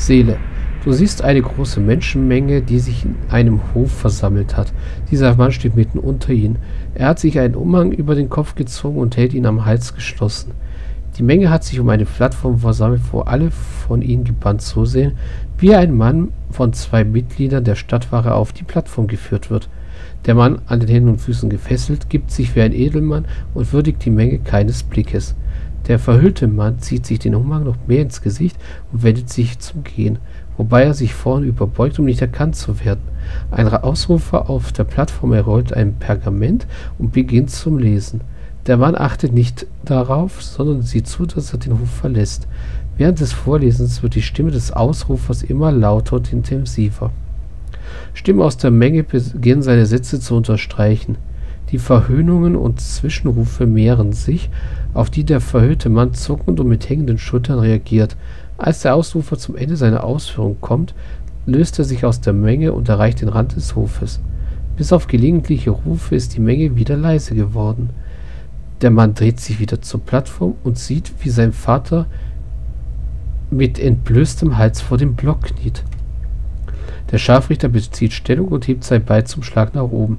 Seele. Du siehst eine große Menschenmenge, die sich in einem Hof versammelt hat. Dieser Mann steht mitten unter ihnen. Er hat sich einen Umhang über den Kopf gezogen und hält ihn am Hals geschlossen. Die Menge hat sich um eine Plattform versammelt, wo alle von ihnen gebannt zusehen, wie ein Mann von zwei Mitgliedern der Stadtwache auf die Plattform geführt wird. Der Mann, an den Händen und Füßen gefesselt, gibt sich wie ein Edelmann und würdigt die Menge keines Blickes. Der verhüllte Mann zieht sich den Umhang noch mehr ins Gesicht und wendet sich zum Gehen wobei er sich vorn überbeugt, um nicht erkannt zu werden. Ein Ausrufer auf der Plattform errollt ein Pergament und beginnt zum Lesen. Der Mann achtet nicht darauf, sondern sieht zu, dass er den Hof verlässt. Während des Vorlesens wird die Stimme des Ausrufers immer lauter und intensiver. Stimmen aus der Menge beginnen seine Sätze zu unterstreichen. Die Verhöhnungen und Zwischenrufe mehren sich, auf die der verhüllte Mann zuckend und mit hängenden Schultern reagiert. Als der Ausrufer zum Ende seiner Ausführungen kommt, löst er sich aus der Menge und erreicht den Rand des Hofes. Bis auf gelegentliche Rufe ist die Menge wieder leise geworden. Der Mann dreht sich wieder zur Plattform und sieht, wie sein Vater mit entblößtem Hals vor dem Block kniet. Der Scharfrichter bezieht Stellung und hebt sein Bein zum Schlag nach oben.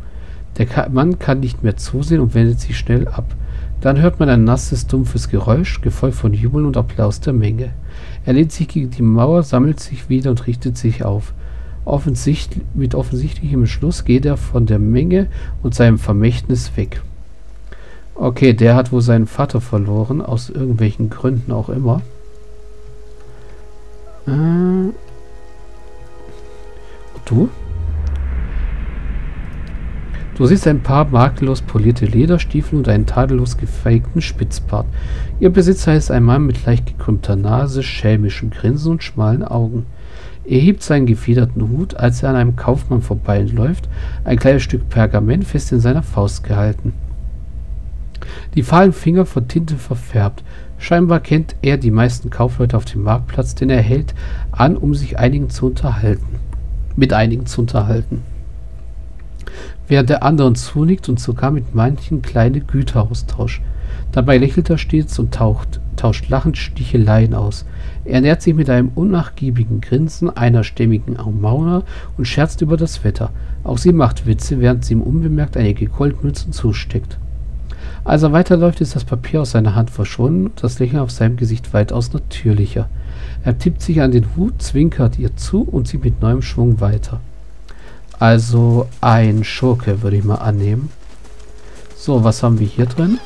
Der Mann kann nicht mehr zusehen und wendet sich schnell ab. Dann hört man ein nasses, dumpfes Geräusch, gefolgt von Jubeln und Applaus der Menge. Er lehnt sich gegen die Mauer, sammelt sich wieder und richtet sich auf. Offensichtlich, mit offensichtlichem Schluss geht er von der Menge und seinem Vermächtnis weg. Okay, der hat wohl seinen Vater verloren, aus irgendwelchen Gründen auch immer. Äh, du? Du siehst ein paar makellos polierte Lederstiefel und einen tadellos gefeigten Spitzbart. Ihr Besitzer ist ein Mann mit leicht gekrümmter Nase, schelmischem Grinsen und schmalen Augen. Er hebt seinen gefiederten Hut, als er an einem Kaufmann vorbeiläuft, ein kleines Stück Pergament fest in seiner Faust gehalten. Die fahlen Finger von Tinte verfärbt. Scheinbar kennt er die meisten Kaufleute auf dem Marktplatz, denn er hält an, um sich einigen zu unterhalten. Mit einigen zu unterhalten während der anderen zunickt und sogar mit manchen kleine Güter austauscht. Dabei lächelt er stets und taucht, tauscht lachend Sticheleien aus. Er nährt sich mit einem unnachgiebigen Grinsen einer stämmigen Mauna und scherzt über das Wetter. Auch sie macht Witze, während sie ihm unbemerkt einige Goldmünzen zusteckt. Als er weiterläuft, ist das Papier aus seiner Hand verschwunden und das Lächeln auf seinem Gesicht weitaus natürlicher. Er tippt sich an den Hut, zwinkert ihr zu und zieht mit neuem Schwung weiter. Also ein Schurke, würde ich mal annehmen. So, was haben wir hier drin?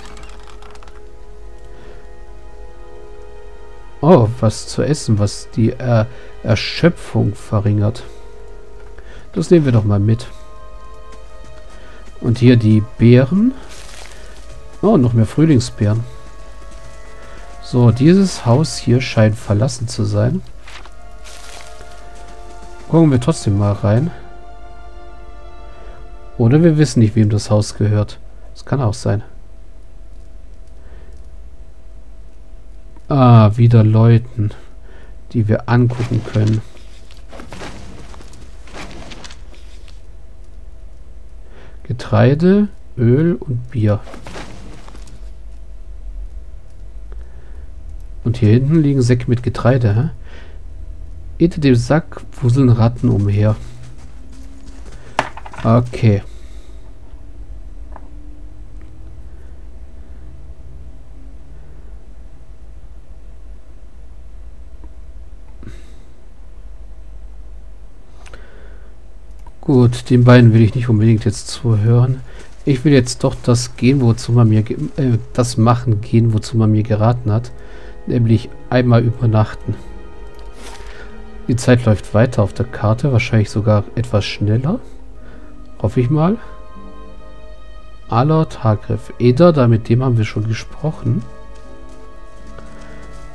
Oh, was zu essen, was die äh, Erschöpfung verringert. Das nehmen wir doch mal mit. Und hier die Beeren. Oh, noch mehr Frühlingsbeeren. So, dieses Haus hier scheint verlassen zu sein. Gucken wir trotzdem mal rein. Oder wir wissen nicht, wem das Haus gehört. Das kann auch sein. Ah, wieder Leuten, die wir angucken können. Getreide, Öl und Bier. Und hier hinten liegen Säcke mit Getreide. Hä? Hinter dem Sack wuseln Ratten umher. Okay. Gut, den beiden will ich nicht unbedingt jetzt zuhören. Ich will jetzt doch das gehen, wozu man mir äh, das machen gehen, wozu man mir geraten hat, nämlich einmal übernachten. Die Zeit läuft weiter auf der Karte, wahrscheinlich sogar etwas schneller. Hoffe ich mal. Alot Hagriff. Eder, da mit dem haben wir schon gesprochen.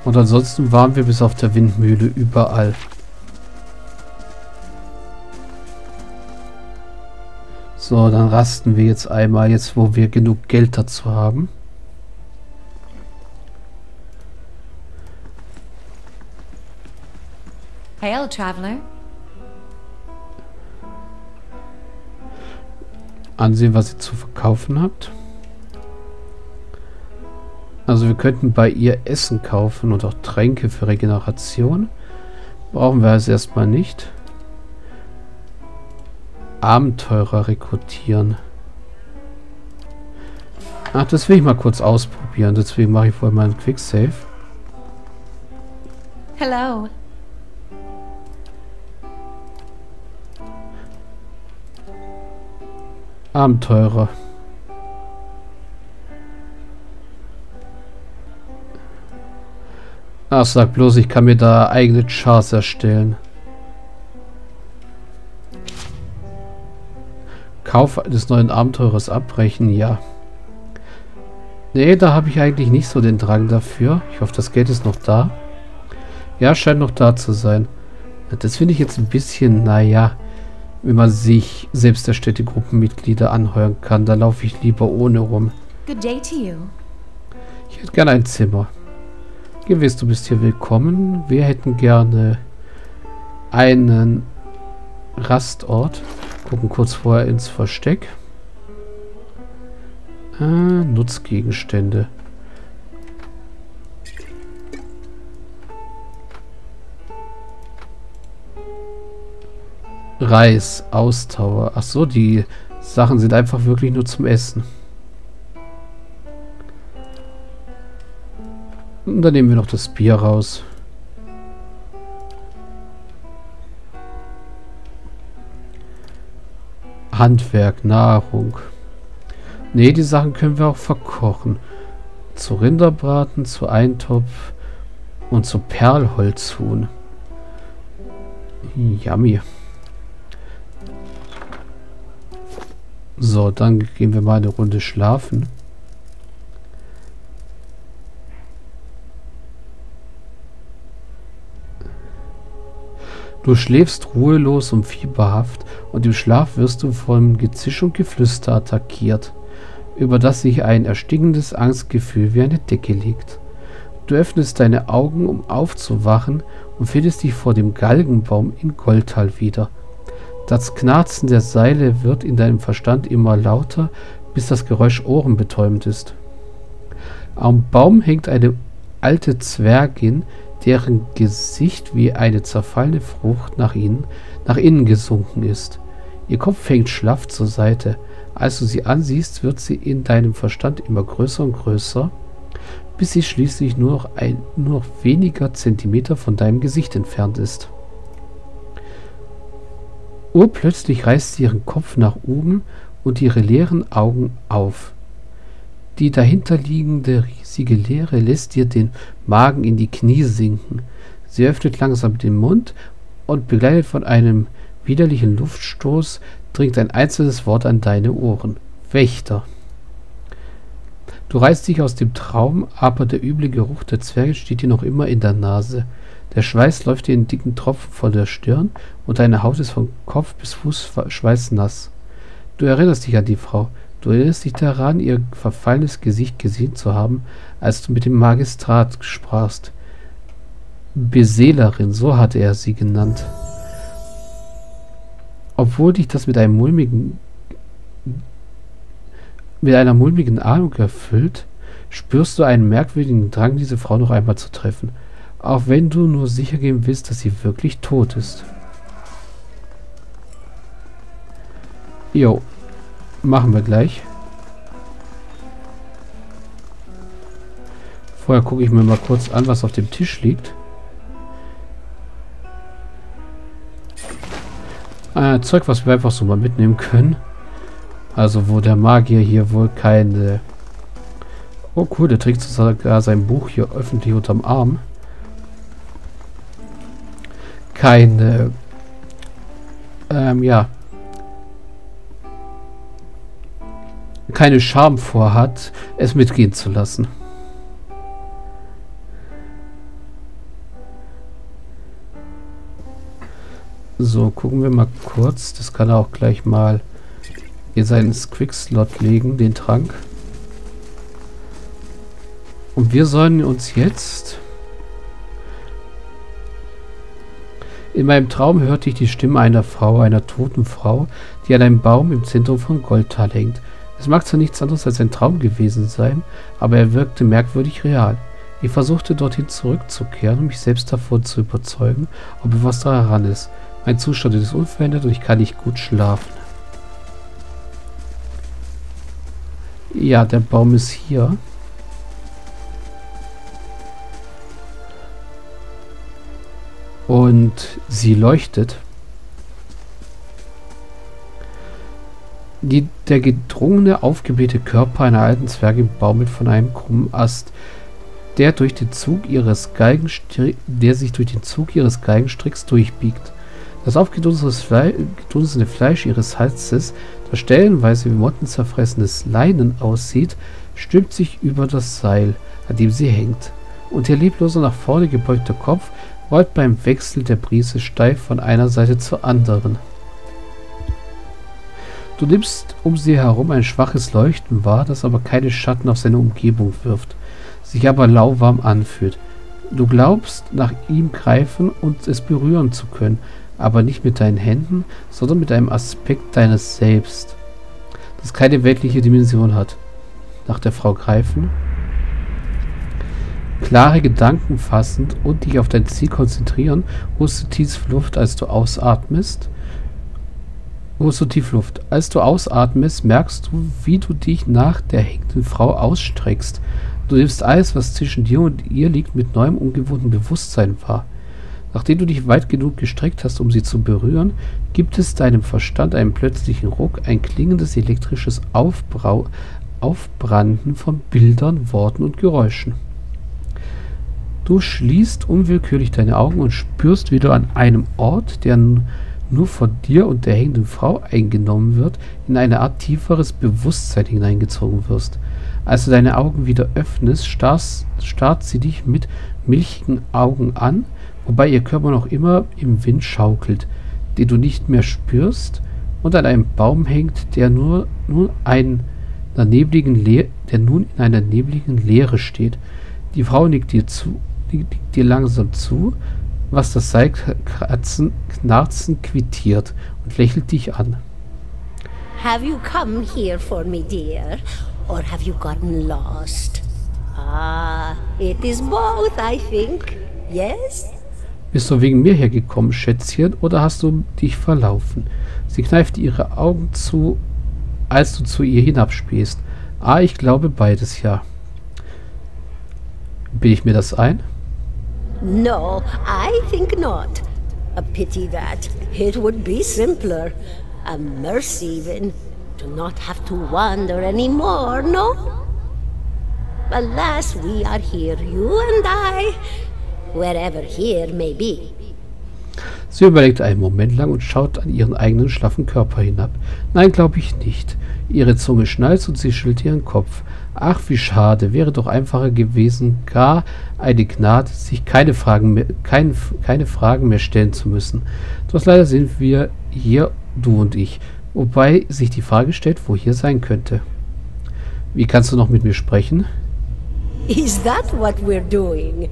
Und ansonsten waren wir bis auf der Windmühle überall. So, dann rasten wir jetzt einmal, jetzt wo wir genug Geld dazu haben. Hail, Traveler. Ansehen, was ihr zu verkaufen habt. Also wir könnten bei ihr Essen kaufen und auch Tränke für Regeneration. Brauchen wir es erstmal nicht. Abenteurer rekrutieren. Ach, das will ich mal kurz ausprobieren. Deswegen mache ich vorher mal einen Quicksave. Hello. Abenteurer. Ach, sag bloß, ich kann mir da eigene Chars erstellen. Kauf des neuen Abenteurers abbrechen, ja. Nee, da habe ich eigentlich nicht so den Drang dafür. Ich hoffe, das Geld ist noch da. Ja, scheint noch da zu sein. Das finde ich jetzt ein bisschen, naja, wenn man sich selbst der Städtegruppenmitglieder anheuern kann. Da laufe ich lieber ohne rum. Good day to you. Ich hätte gerne ein Zimmer. Gewiss, du bist hier willkommen. Wir hätten gerne einen Rastort. Gucken kurz vorher ins Versteck. Äh, Nutzgegenstände. Reis, Ausdauer. Ach so, die Sachen sind einfach wirklich nur zum Essen. Und dann nehmen wir noch das Bier raus. Handwerk, Nahrung. Ne, die Sachen können wir auch verkochen. Zu Rinderbraten, zu Eintopf und zu Perlholzhuhn. Yummy. So, dann gehen wir mal eine Runde schlafen. Du schläfst ruhelos und fieberhaft und im Schlaf wirst du vom Gezisch und Geflüster attackiert, über das sich ein erstickendes Angstgefühl wie eine Decke legt. Du öffnest deine Augen, um aufzuwachen und findest dich vor dem Galgenbaum in Goldtal wieder – das Knarzen der Seile wird in deinem Verstand immer lauter, bis das Geräusch ohrenbetäubend ist. Am Baum hängt eine alte Zwergin, deren Gesicht wie eine zerfallene Frucht nach, ihnen, nach innen gesunken ist. Ihr Kopf hängt schlaff zur Seite. Als du sie ansiehst, wird sie in deinem Verstand immer größer und größer, bis sie schließlich nur noch, ein, nur noch weniger Zentimeter von deinem Gesicht entfernt ist. Urplötzlich reißt sie ihren Kopf nach oben und ihre leeren Augen auf. Die dahinterliegende riesige Leere lässt ihr den Magen in die Knie sinken. Sie öffnet langsam den Mund und begleitet von einem widerlichen Luftstoß dringt ein einzelnes Wort an deine Ohren. Wächter. Du reißt dich aus dem Traum, aber der üble Geruch der Zwerge steht dir noch immer in der Nase. Der Schweiß läuft dir in dicken Tropfen von der Stirn und deine Haut ist von Kopf bis Fuß schweißnass. Du erinnerst dich an die Frau. Du erinnerst dich daran, ihr verfallenes Gesicht gesehen zu haben, als du mit dem Magistrat sprachst. Beseelerin, so hatte er sie genannt. Obwohl dich das mit einem mulmigen mit einer mulmigen Ahnung erfüllt, spürst du einen merkwürdigen Drang, diese Frau noch einmal zu treffen. Auch wenn du nur sicher gehen willst, dass sie wirklich tot ist. Jo. Machen wir gleich. Vorher gucke ich mir mal kurz an, was auf dem Tisch liegt. Äh, Zeug, was wir einfach so mal mitnehmen können. Also, wo der Magier hier wohl keine... Oh cool, der trägt sogar sein Buch hier öffentlich unterm Arm. Keine, ähm, ja, keine Scham vorhat, es mitgehen zu lassen. So, gucken wir mal kurz. Das kann er auch gleich mal in seinen Quickslot legen, den Trank. Und wir sollen uns jetzt In meinem Traum hörte ich die Stimme einer Frau, einer toten Frau, die an einem Baum im Zentrum von Goldtal hängt. Es mag zwar nichts anderes als ein Traum gewesen sein, aber er wirkte merkwürdig real. Ich versuchte dorthin zurückzukehren, um mich selbst davon zu überzeugen, ob etwas daran ist. Mein Zustand ist unverändert und ich kann nicht gut schlafen. Ja, der Baum ist hier. Und sie leuchtet. Die, der gedrungene, aufgeblähte Körper einer alten Zwergin baumelt von einem krummen Ast, der durch den Zug ihres der sich durch den Zug ihres Geigenstricks durchbiegt. Das aufgedunsene Fleisch ihres Halses, das stellenweise wie mottenzerfressenes Leinen aussieht, stülpt sich über das Seil, an dem sie hängt, und ihr lebloser nach vorne gebeugter Kopf rollt beim Wechsel der Brise steif von einer Seite zur anderen. Du nimmst um sie herum ein schwaches Leuchten wahr, das aber keine Schatten auf seine Umgebung wirft, sich aber lauwarm anfühlt. Du glaubst, nach ihm greifen und es berühren zu können, aber nicht mit deinen Händen, sondern mit einem Aspekt deines Selbst, das keine weltliche Dimension hat. Nach der Frau greifen, klare Gedanken fassend und dich auf dein Ziel konzentrieren, holst du tief Luft, als du ausatmest. Holst du tief Luft. Als du ausatmest, merkst du, wie du dich nach der hängenden Frau ausstreckst. Du nimmst alles, was zwischen dir und ihr liegt, mit neuem ungewohnten Bewusstsein wahr. Nachdem du dich weit genug gestreckt hast, um sie zu berühren, gibt es deinem Verstand einen plötzlichen Ruck, ein klingendes elektrisches Aufbrau, Aufbranden von Bildern, Worten und Geräuschen. Du schließt unwillkürlich deine Augen und spürst, wie du an einem Ort, der nur von dir und der hängenden Frau eingenommen wird, in eine Art tieferes Bewusstsein hineingezogen wirst. Als du deine Augen wieder öffnest, starrst, starrt sie dich mit milchigen Augen an, wobei ihr Körper noch immer im Wind schaukelt, den du nicht mehr spürst und an einem Baum hängt, der nur, ein, einer nebligen der nun in einer nebligen Leere steht. Die Frau nickt dir zu, nickt dir langsam zu, was das Seilkratzen, Knarzen quittiert und lächelt dich an. Have you come here for me, dear? Or have you gotten lost? Ah, it is both, I think. Yes? Bist du wegen mir hergekommen, Schätzchen, oder hast du dich verlaufen? Sie kneift ihre Augen zu, als du zu ihr hinabspähst. Ah, ich glaube beides ja. Bilde ich mir das ein? No, I think not. A pity that. It would be simpler. A mercy even. To not have to wander anymore, no? Alas, we are here, you and I wherever here may be. Sie überlegt einen Moment lang und schaut an ihren eigenen schlaffen Körper hinab. Nein, glaube ich nicht. Ihre Zunge schnalzt und sie schüttelt ihren Kopf. Ach, wie schade. Wäre doch einfacher gewesen, gar eine Gnade, sich keine Fragen mehr, kein, keine Fragen mehr stellen zu müssen. Doch leider sind wir hier, du und ich. Wobei sich die Frage stellt, wo hier sein könnte. Wie kannst du noch mit mir sprechen? Is that what we're doing?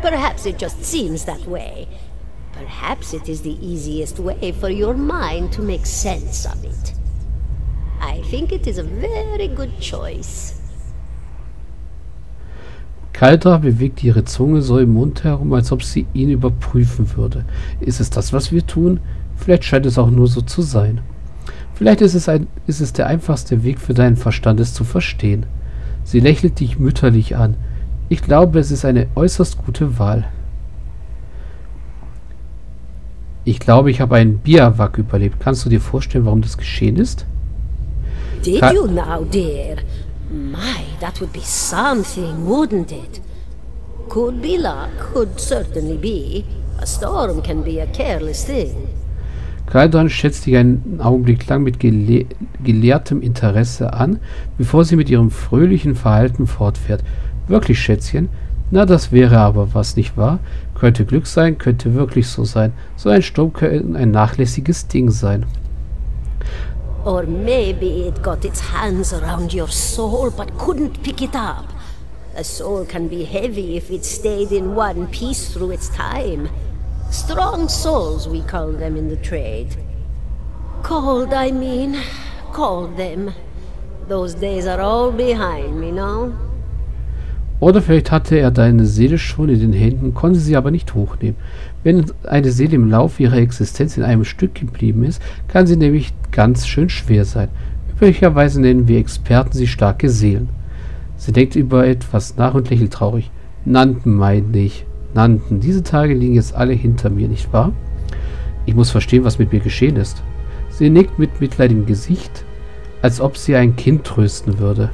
Perhaps it just seems that way. Perhaps it is the easiest way for your mind to make sense of it. I think it is a very good choice. Kalter bewegt ihre Zunge so im Mund herum, als ob sie ihn überprüfen würde. Ist es das, was wir tun? Vielleicht scheint es auch nur so zu sein. Vielleicht ist es, ein, ist es der einfachste Weg für deinen Verstand, es zu verstehen. Sie lächelt dich mütterlich an. Ich glaube, es ist eine äußerst gute Wahl. Ich glaube, ich habe einen Biawak überlebt. Kannst du dir vorstellen, warum das geschehen ist? Did Ka you now, dear? My, that would be something, wouldn't it? Could be luck, could certainly be. A storm can be a careless thing. Kaldon schätzt dich einen Augenblick lang mit gele gelehrtem Interesse an, bevor sie mit ihrem fröhlichen Verhalten fortfährt. Wirklich, Schätzchen? Na, das wäre aber was, nicht wahr? Könnte Glück sein, könnte wirklich so sein. So ein Sturm könnte ein nachlässiges Ding sein. Or maybe it got its hands around your soul but couldn't pick it up. A soul can be heavy if it stayed in one piece through its time. Strong souls, we call them in the trade. Cold, I mean. Cold them. Those days are all behind me now. Oder vielleicht hatte er deine Seele schon in den Händen, konnte sie aber nicht hochnehmen. Wenn eine Seele im Laufe ihrer Existenz in einem Stück geblieben ist, kann sie nämlich ganz schön schwer sein. Üblicherweise nennen wir Experten sie starke Seelen. Sie denkt über etwas nach und lächelt traurig. Nannten meine ich. Nannten. Diese Tage liegen jetzt alle hinter mir, nicht wahr? Ich muss verstehen, was mit mir geschehen ist. Sie nickt mit mitleidigem Gesicht, als ob sie ein Kind trösten würde.